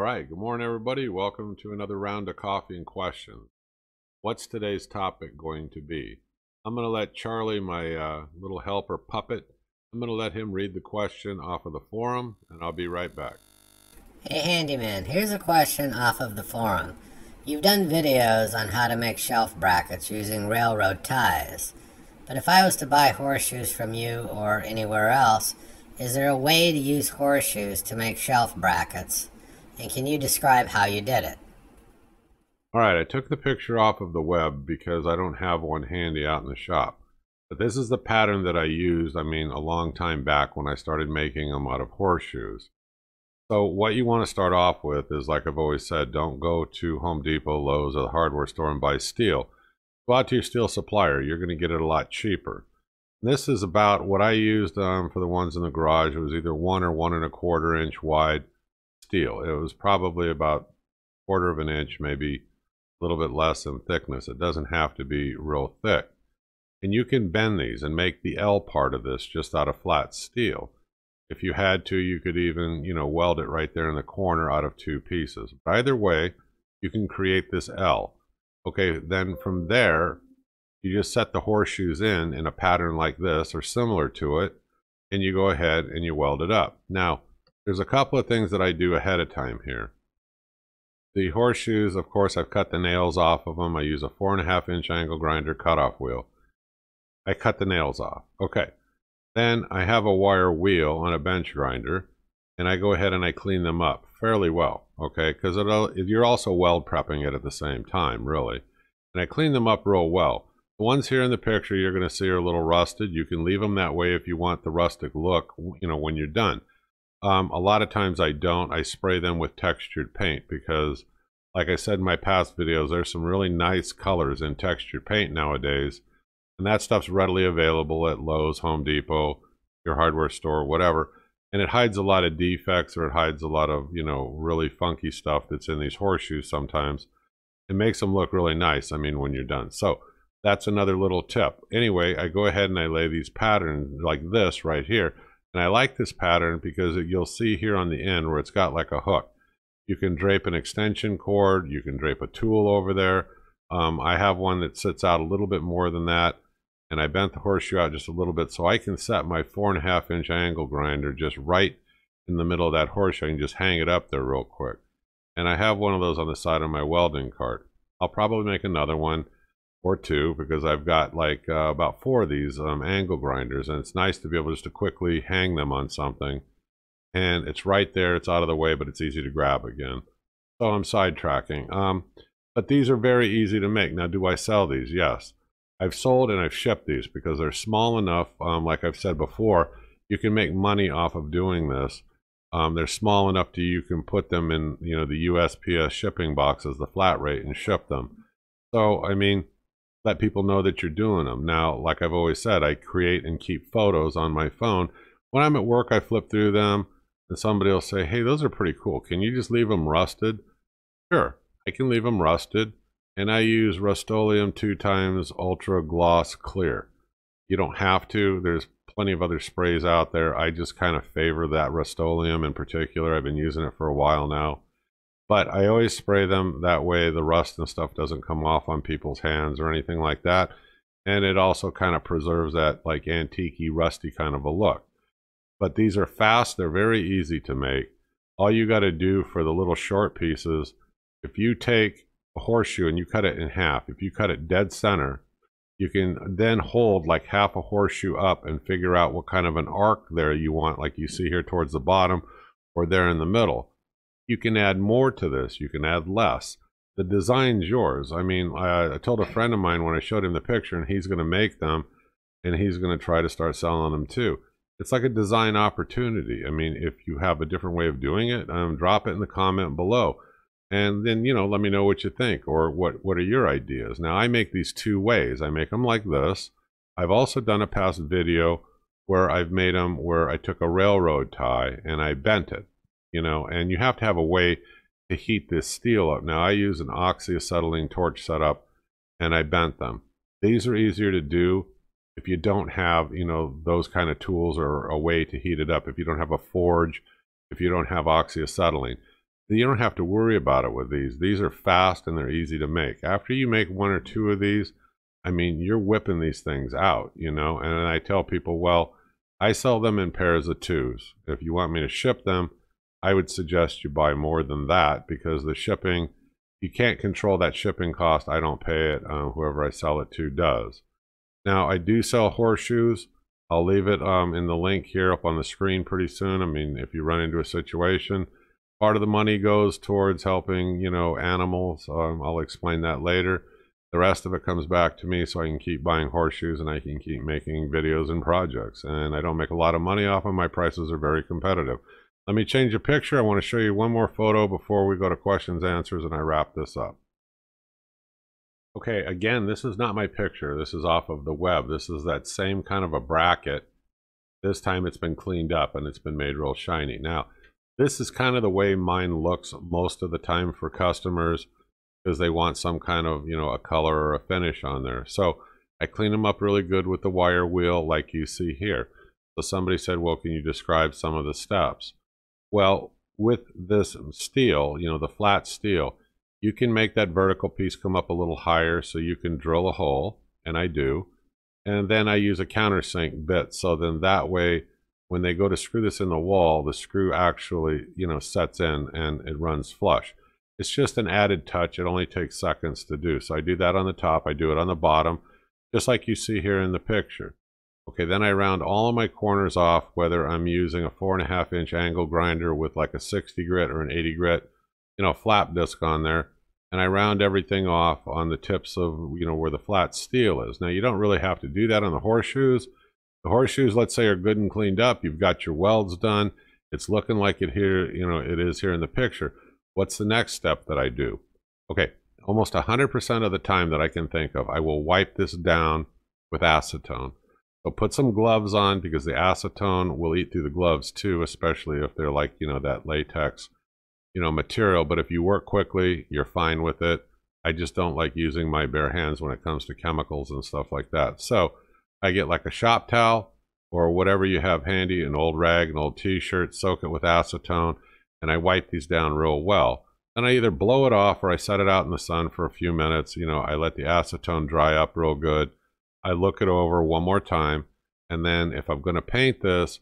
All right, good morning, everybody. Welcome to another round of coffee and questions. What's today's topic going to be? I'm going to let Charlie, my uh, little helper puppet, I'm going to let him read the question off of the forum, and I'll be right back. Hey Handyman, here's a question off of the forum. You've done videos on how to make shelf brackets using railroad ties. But if I was to buy horseshoes from you or anywhere else, is there a way to use horseshoes to make shelf brackets? And can you describe how you did it? All right, I took the picture off of the web because I don't have one handy out in the shop. But this is the pattern that I used, I mean, a long time back when I started making them out of horseshoes. So what you want to start off with is, like I've always said, don't go to Home Depot, Lowe's, or the hardware store and buy steel. Go out to your steel supplier. You're going to get it a lot cheaper. This is about what I used um, for the ones in the garage. It was either one or one and a quarter inch wide steel. It was probably about quarter of an inch, maybe a little bit less in thickness. It doesn't have to be real thick. And you can bend these and make the L part of this just out of flat steel. If you had to, you could even, you know, weld it right there in the corner out of two pieces. But either way, you can create this L. Okay, then from there, you just set the horseshoes in in a pattern like this or similar to it, and you go ahead and you weld it up. Now, there's a couple of things that I do ahead of time here. The horseshoes, of course, I've cut the nails off of them. I use a four and a half inch angle grinder cutoff wheel. I cut the nails off. Okay. Then I have a wire wheel on a bench grinder and I go ahead and I clean them up fairly well, okay? Because you're also weld prepping it at the same time, really. And I clean them up real well. The ones here in the picture you're going to see are a little rusted. You can leave them that way if you want the rustic look, you know, when you're done. Um, a lot of times I don't. I spray them with textured paint because, like I said in my past videos, there's some really nice colors in textured paint nowadays and that stuff's readily available at Lowe's, Home Depot, your hardware store, whatever. And it hides a lot of defects or it hides a lot of, you know, really funky stuff that's in these horseshoes sometimes. It makes them look really nice, I mean, when you're done. So that's another little tip. Anyway, I go ahead and I lay these patterns like this right here. And I like this pattern because you'll see here on the end where it's got like a hook. You can drape an extension cord. You can drape a tool over there. Um, I have one that sits out a little bit more than that and I bent the horseshoe out just a little bit so I can set my four and a half inch angle grinder just right in the middle of that horseshoe. I can just hang it up there real quick. And I have one of those on the side of my welding cart. I'll probably make another one or two because I've got like uh, about four of these um, angle grinders and it's nice to be able just to quickly hang them on something. And it's right there, it's out of the way, but it's easy to grab again. So I'm sidetracking. Um, but these are very easy to make. Now, do I sell these? Yes. I've sold and I've shipped these because they're small enough, um, like I've said before, you can make money off of doing this. Um, they're small enough to you can put them in, you know, the USPS shipping boxes, the flat rate, and ship them. So, I mean, let people know that you're doing them. Now, like I've always said, I create and keep photos on my phone. When I'm at work, I flip through them, and somebody will say, hey, those are pretty cool. Can you just leave them rusted? Sure, I can leave them rusted and I use Rust-Oleum 2 times Ultra Gloss Clear. You don't have to. There's plenty of other sprays out there. I just kind of favor that Rust-Oleum in particular. I've been using it for a while now. But I always spray them that way the rust and stuff doesn't come off on people's hands or anything like that. And it also kind of preserves that like antique rusty kind of a look. But these are fast. They're very easy to make. All you got to do for the little short pieces, if you take a horseshoe and you cut it in half, if you cut it dead center, you can then hold like half a horseshoe up and figure out what kind of an arc there you want, like you see here towards the bottom or there in the middle. You can add more to this, you can add less. The design's yours. I mean, I, I told a friend of mine when I showed him the picture, and he's going to make them, and he's going to try to start selling them too. It's like a design opportunity. I mean, if you have a different way of doing it, um, drop it in the comment below and then you know let me know what you think or what what are your ideas now i make these two ways i make them like this i've also done a past video where i've made them where i took a railroad tie and i bent it you know and you have to have a way to heat this steel up now i use an oxyacetylene torch setup and i bent them these are easier to do if you don't have you know those kind of tools or a way to heat it up if you don't have a forge if you don't have oxyacetylene you don't have to worry about it with these. These are fast and they're easy to make. After you make one or two of these, I mean, you're whipping these things out, you know. And I tell people, well, I sell them in pairs of twos. If you want me to ship them, I would suggest you buy more than that because the shipping, you can't control that shipping cost. I don't pay it. Uh, whoever I sell it to does. Now, I do sell horseshoes. I'll leave it um, in the link here up on the screen pretty soon. I mean, if you run into a situation, part of the money goes towards helping, you know, animals. Um, I'll explain that later. The rest of it comes back to me so I can keep buying horseshoes and I can keep making videos and projects. And I don't make a lot of money off them. My prices are very competitive. Let me change a picture. I want to show you one more photo before we go to questions, answers, and I wrap this up. Okay, again, this is not my picture. This is off of the web. This is that same kind of a bracket. This time it's been cleaned up and it's been made real shiny. Now, this is kind of the way mine looks most of the time for customers because they want some kind of, you know, a color or a finish on there. So I clean them up really good with the wire wheel like you see here. So somebody said, well, can you describe some of the steps? Well, with this steel, you know, the flat steel, you can make that vertical piece come up a little higher so you can drill a hole, and I do. And then I use a countersink bit, so then that way, when they go to screw this in the wall, the screw actually, you know, sets in and it runs flush. It's just an added touch. It only takes seconds to do. So I do that on the top. I do it on the bottom, just like you see here in the picture. Okay, then I round all of my corners off, whether I'm using a four and a half inch angle grinder with like a 60 grit or an 80 grit you know, flap disc on there. And I round everything off on the tips of, you know, where the flat steel is. Now, you don't really have to do that on the horseshoes. The horseshoes, let's say, are good and cleaned up. You've got your welds done. It's looking like it here, you know, it is here in the picture. What's the next step that I do? Okay, almost 100% of the time that I can think of, I will wipe this down with acetone. So put some gloves on because the acetone will eat through the gloves too, especially if they're like, you know, that latex you know, material, but if you work quickly, you're fine with it. I just don't like using my bare hands when it comes to chemicals and stuff like that. So I get like a shop towel or whatever you have handy, an old rag, an old t-shirt, soak it with acetone, and I wipe these down real well. And I either blow it off or I set it out in the sun for a few minutes. You know, I let the acetone dry up real good. I look it over one more time. And then if I'm going to paint this,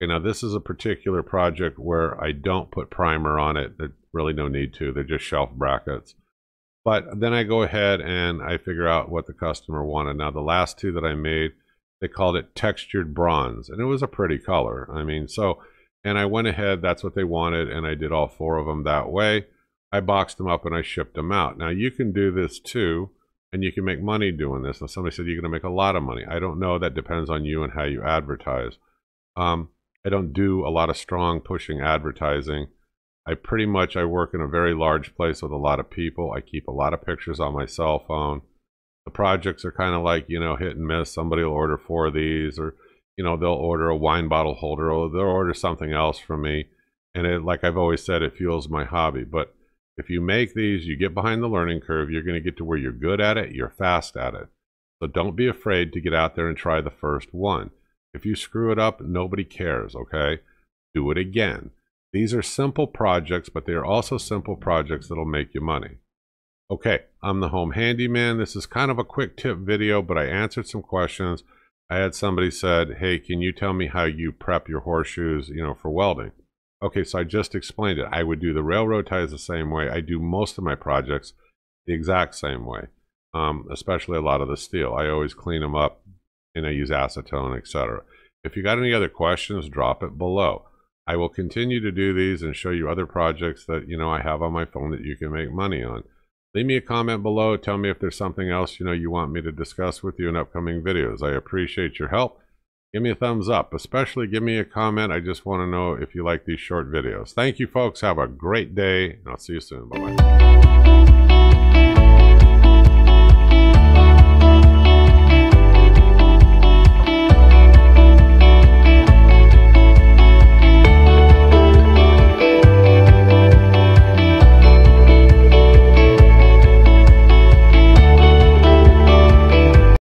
Okay, now this is a particular project where I don't put primer on it. There's really no need to. They're just shelf brackets. But then I go ahead and I figure out what the customer wanted. Now the last two that I made, they called it textured bronze. And it was a pretty color. I mean, so, and I went ahead, that's what they wanted. And I did all four of them that way. I boxed them up and I shipped them out. Now you can do this too. And you can make money doing this. Now somebody said you're going to make a lot of money. I don't know. That depends on you and how you advertise. Um, I don't do a lot of strong pushing advertising. I pretty much I work in a very large place with a lot of people. I keep a lot of pictures on my cell phone. The projects are kind of like, you know, hit and miss. Somebody will order four of these or, you know, they'll order a wine bottle holder or they'll order something else from me. And it, like I've always said, it fuels my hobby. But if you make these, you get behind the learning curve, you're going to get to where you're good at it, you're fast at it. So don't be afraid to get out there and try the first one. If you screw it up, nobody cares, okay? Do it again. These are simple projects, but they are also simple projects that'll make you money. Okay, I'm the home handyman. This is kind of a quick tip video, but I answered some questions. I had somebody said, hey, can you tell me how you prep your horseshoes, you know, for welding? Okay, so I just explained it. I would do the railroad ties the same way. I do most of my projects the exact same way, um, especially a lot of the steel. I always clean them up and I use acetone, etc. If you got any other questions, drop it below. I will continue to do these and show you other projects that, you know, I have on my phone that you can make money on. Leave me a comment below. Tell me if there's something else, you know, you want me to discuss with you in upcoming videos. I appreciate your help. Give me a thumbs up. Especially give me a comment. I just want to know if you like these short videos. Thank you, folks. Have a great day, and I'll see you soon. Bye-bye.